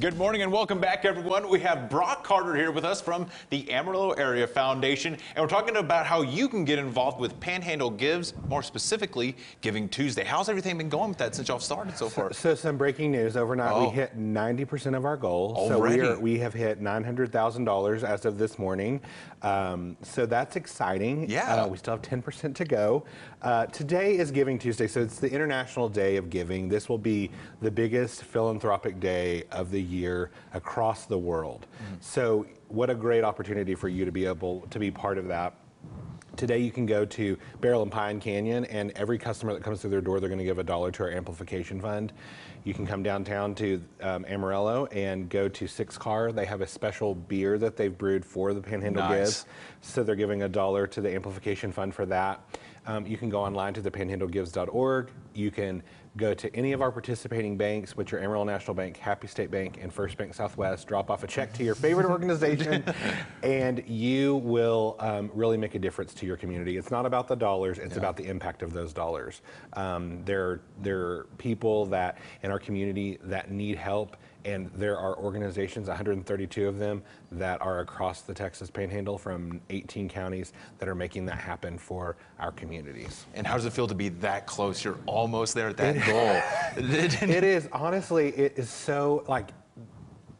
Good morning and welcome back, everyone. We have Brock Carter here with us from the Amarillo Area Foundation, and we're talking about how you can get involved with Panhandle Gives, more specifically, Giving Tuesday. How's everything been going with that since y'all started so far? So some breaking news. Overnight, Oh. we hit 90% of our goal. So Already? we, are, we have hit $900,000 as of this morning. Um, so that's exciting. Yeah. Uh, we still have 10% to go. Uh, today is Giving Tuesday, so it's the International Day of Giving. This will be the biggest philanthropic day of the year across the world. Mm-hmm. So what a great opportunity for you to be able to be part of that. Today you can go to Barrel and Pine Canyon, and every customer that comes through their door, they're going to give a dollar to our amplification fund. You can come downtown to um, Amarillo and go to Six Car. They have a special beer that they've brewed for the Panhandle Nice. Gives, so they're giving a dollar to the amplification fund for that. Um, you can go online to thepanhandlegives.org. You can go to any of our participating banks, which are Amarillo National Bank, Happy State Bank, and First Bank Southwest. Drop off a check to your favorite organization, and you will um, really make a difference to your community. It's not about the dollars; it's about the impact of those dollars. Um, there, there are people that in our community that need help, and there are organizations, 132 of them, that are across the Texas Panhandle from 18 counties that are making that happen for our communities. And how does it feel to be that close? You're almost there at that goal. it is honestly it is so like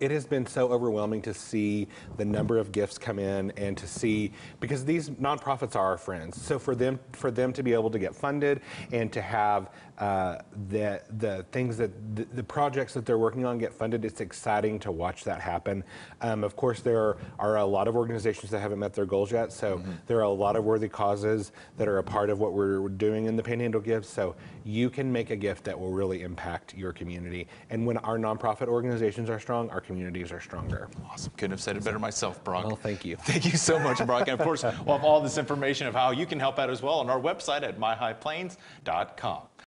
it has been so overwhelming to see the number of gifts come in and to see because these nonprofits are our friends. So for them for them to be able to get funded and to have uh, the the things that the, the projects that they're working on get funded it's exciting to watch that happen um, of course there are, are a lot of organizations that haven't met their goals yet so there are a lot of worthy causes that are a part of what we're doing in the panhandle gives so you can make a gift that will really impact your community and when our nonprofit organizations are strong our communities are stronger Awesome. Couldn't have said it better myself, Brock. Well, thank you. Thank you so much, Brock. And of course, we'll have all this information of how you can help out as well on our website at myhighplains.com.